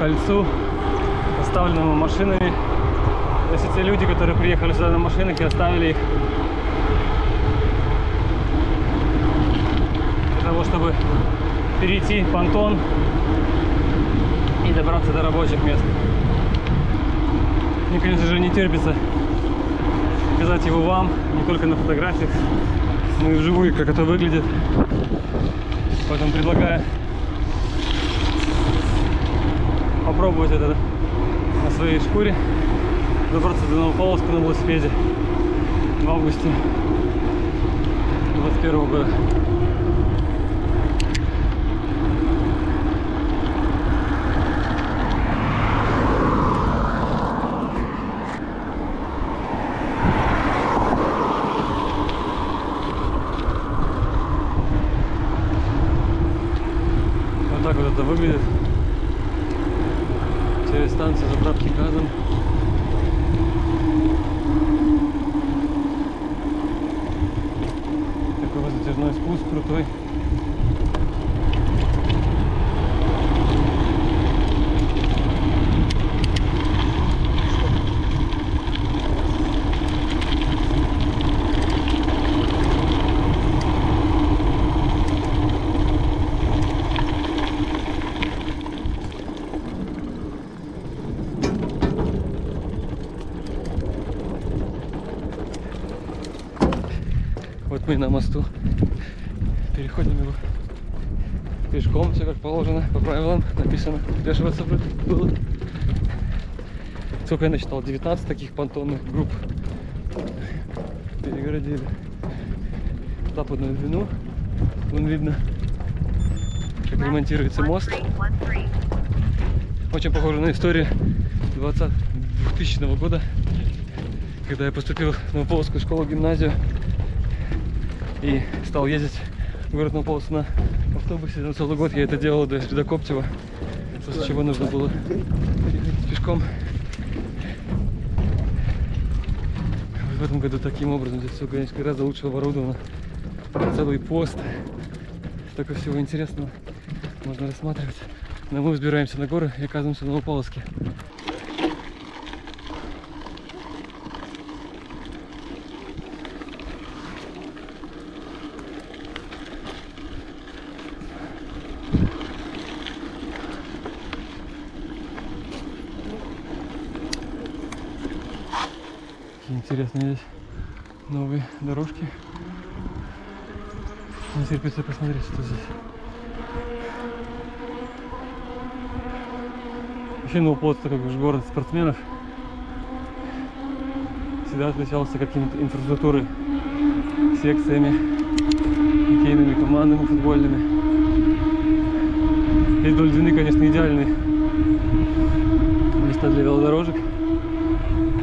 кольцу, оставленному машинами. То есть те люди, которые приехали сюда на машинах и оставили их для того, чтобы перейти понтон и добраться до рабочих мест. Мне, конечно же, не терпится показать его вам, не только на фотографиях, но и вживую, как это выглядит. Поэтому предлагаю попробовать это на своей шкуре. Добраться до Новополоска на велосипеде в августе 21 года. Вот так вот это выглядит. Через станцию заправки газом. Такой вот затяжной спуск крутой. Вот мы на мосту. Переходим его пешком, все как положено, по правилам написано. Вешиваться вроде было. Сколько я насчитал? 19 таких понтонных групп перегородили западную двину. Вон видно, как ремонтируется мост. Очень похоже на историю 20 2000 года, когда я поступил в Новополоцкую школу-гимназию и стал ездить в город Новополоцк на автобусе. На целый год я это делал до, до Коптева, после чего нужно было пешком. В этом году таким образом здесь все, конечно, гораздо лучше оборудовано. Целый пост. Столько всего интересного можно рассматривать. Но мы взбираемся на горы и оказываемся в Новополоске. Интересные здесь новые дорожки. Не терпится посмотреть, что здесь. Вообще Новополоцк такой как город спортсменов. Всегда отличался какими-то инфраструктурой, секциями, хоккейными командами, футбольными. И вдоль Двины, конечно, идеальные места для велодорожек.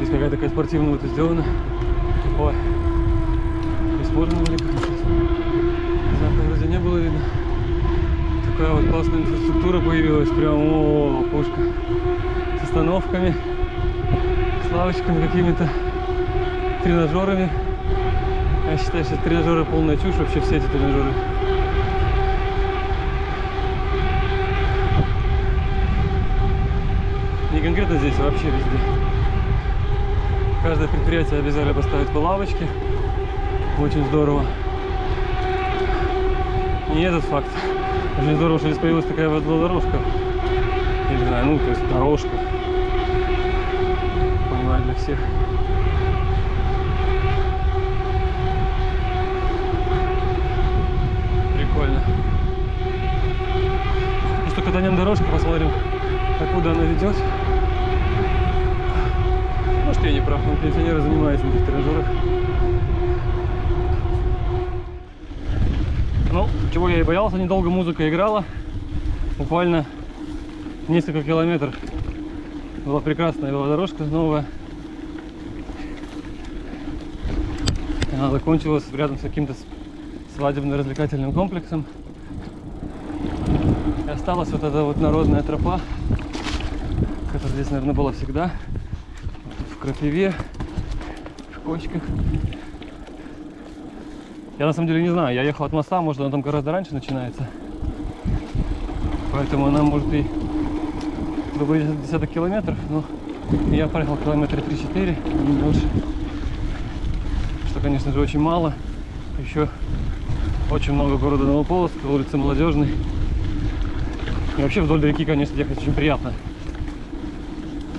Здесь какая-то такая спортивная вот сделана. Ой. Использована ли как Знака вроде не было видно. Такая вот классная инфраструктура появилась. Прям о, пушка. С остановками, с лавочками какими-то, тренажерами. Я считаю, что тренажеры полная чушь, вообще все эти тренажеры. Не конкретно здесь, а вообще везде. Каждое предприятие обязали поставить по лавочке. Очень здорово. И этот факт. Очень здорово, что здесь появилась такая велодорожка. Я не знаю, ну, то есть дорожка. Понимаю, для всех. Прикольно. Ну что, катанем дорожку, посмотрим, откуда она ведет. Может, я не прав, но пенсионеры занимаются на этих тренажерах. Ну, чего я и боялся, недолго музыка играла. Буквально несколько километров. Была прекрасная велодорожка новая. Она закончилась рядом с каким-то свадебно-развлекательным комплексом. И осталась вот эта вот народная тропа, которая здесь, наверное, была всегда. Крапиве, в кочках. Я на самом деле не знаю, я ехал от моста, может она там гораздо раньше начинается. Поэтому она может и добрый десяток километров, но я проехал километра 3-4, не больше. Что, конечно же, очень мало. Еще очень много города Новополоцк, улицы Молодежной. И вообще вдоль реки, конечно, ехать очень приятно.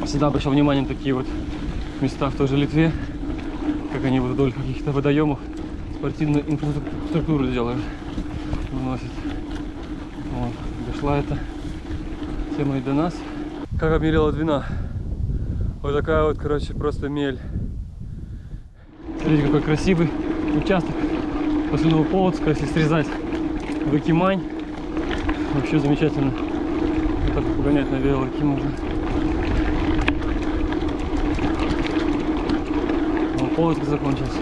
Всегда обращал внимание на такие вот места в той же Литве, как они вдоль каких-то водоемов спортивную инфраструктуру делают, выносят. Вот, дошла эта тема и до нас. Как обмерила длина. Вот такая вот, короче, просто мель. Смотрите, какой красивый участок после Новополоцка, если срезать в Акимань. Вообще замечательно. Вот так погонять на велике можно. Новополоцк закончился.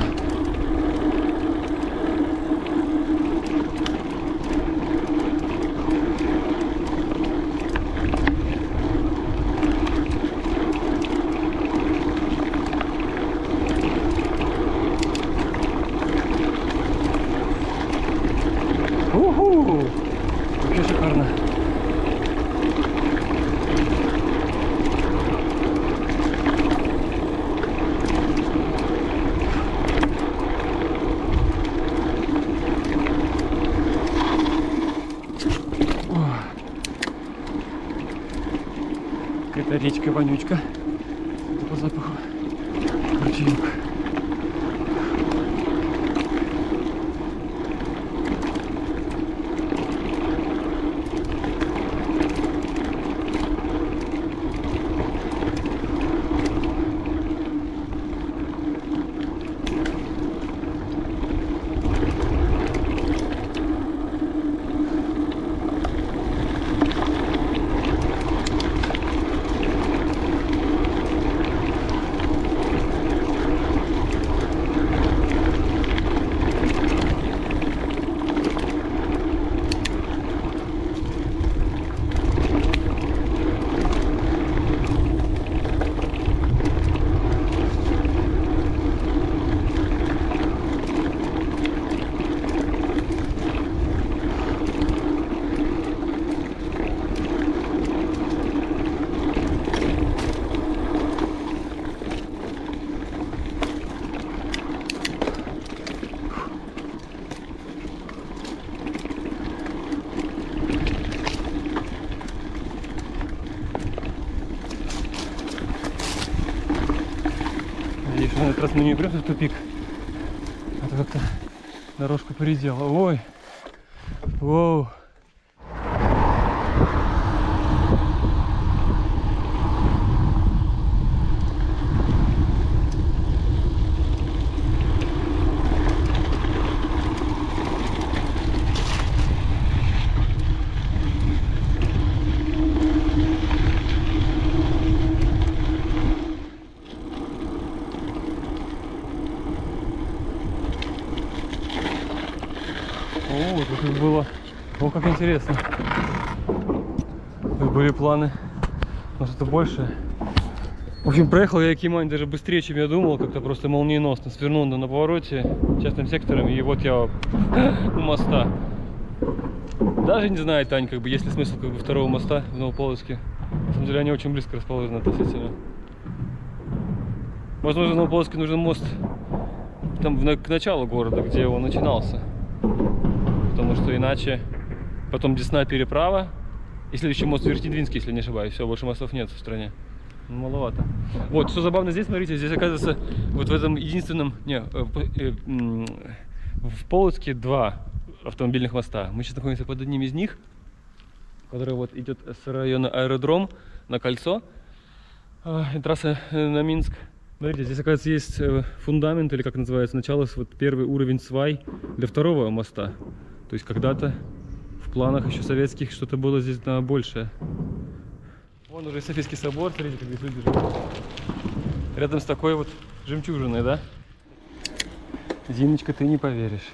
Уху! Вообще шикарно. Какая-то речка вонючка. Это по запаху. Ручеек. Мы не придем в тупик. А то как-то дорожку переделала. Ой. Воу. Их было. О, как интересно. Тут были планы на что-то большее. В общем, проехал я Якимань даже быстрее, чем я думал, как-то просто молниеносно. Свернул на повороте частным сектором, и вот я у моста. Даже не знаю, Тань, как бы, есть ли смысл как бы, второго моста в Новополоцке. На самом деле они очень близко расположены относительно. Возможно, в Новополоцке нужен мост там в к началу города, где он начинался. Что иначе потом Десна переправа и следующий мост Вертидвинский, если не ошибаюсь. Все, больше мостов нет в стране. Ну, маловато. Вот, что забавно здесь, смотрите, здесь оказывается вот в этом единственном, не, э, э, в Полоцке два автомобильных моста. Мы сейчас находимся под одним из них, который вот идет с района аэродром на кольцо, а, и трасса э, на Минск. Смотрите, здесь, оказывается, есть э, фундамент, или как называется, начало, вот первый уровень свай для второго моста. То есть когда-то в планах еще советских что-то было здесь на большее. Вон уже Софийский собор, смотрите, как здесь люди живут. Рядом с такой вот жемчужиной, да? Зиночка, ты не поверишь.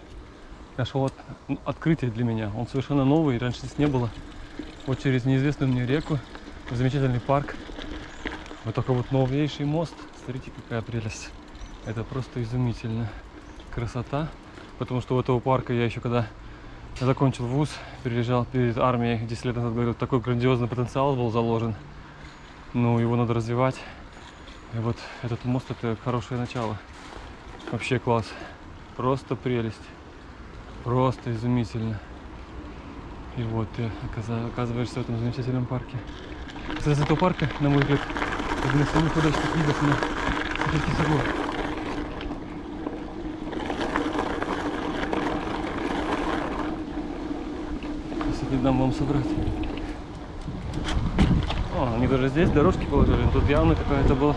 Аж вот ну, открытие для меня. Он совершенно новый, раньше здесь не было. Вот через неизвестную мне реку, в замечательный парк. Вот только вот новейший мост. Смотрите, какая прелесть. Это просто изумительно. Красота. потому что у этого парка я еще когда закончил вуз, переезжал перед армией 10 лет назад, говорил, такой грандиозный потенциал был заложен. Ну, его надо развивать. И вот этот мост это хорошее начало. Вообще класс. Просто прелесть. Просто изумительно. И вот ты оказываешься в этом замечательном парке. Из этого парка, на мой взгляд, один из самых удачных видов на Софийский собор. Не дам вам собрать. О, они даже здесь дорожки положили. Тут явно какая-то была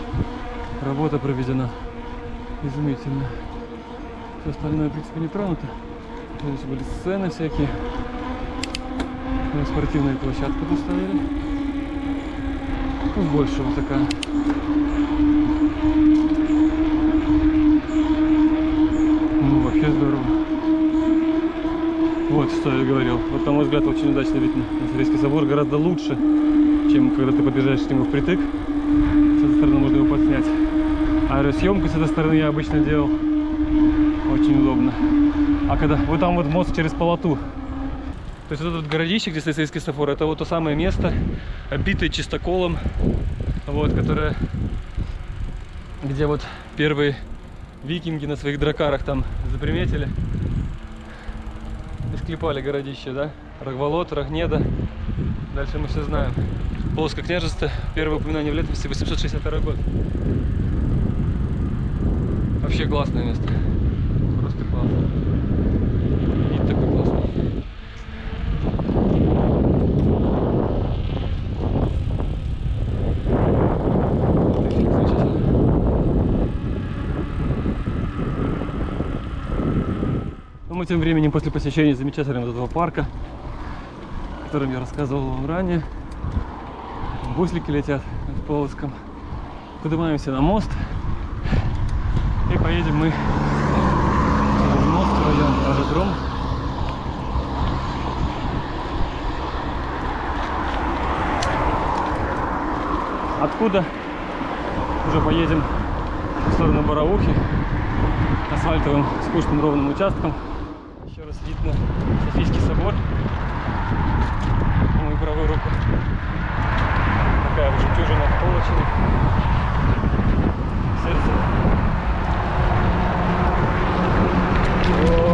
работа проведена. Изумительно. Все остальное, в принципе, не тронуто. Здесь были сцены всякие. Ну, спортивную площадку поставили. Тут больше вот такая. Ну, вообще здорово. Вот что я говорил. Вот, на мой взгляд, очень удачно вид на Софийский собор. Гораздо лучше, чем когда ты подъезжаешь к нему впритык. С этой стороны можно его подснять. Аэросъемку с этой стороны я обычно делал. Очень удобно. А когда вот там вот мост через полоту. То есть вот этот городище, где стоит Советский собор, это вот то самое место, обитое чистоколом, вот, которое, где вот первые викинги на своих дракарах там заприметили. Исклепали городище, да? Рогволод, Рогнеда. Дальше мы все знаем. Полоское княжество, первое упоминание в летописи 862 год. Вообще классное место. Просто классно. Вид такой классный. Замечательно. Ну, мы тем временем после посещения замечательного этого парка, о котором я рассказывал вам ранее, буслики летят над Полоцком, поднимаемся на мост и поедем мы через мост в район аэродром. Откуда уже поедем в сторону Бараухи асфальтовым скучным ровным участком нас видно Софийский собор. По мою правую руку. Такая уже дюжина полочек. Сердце. Вот.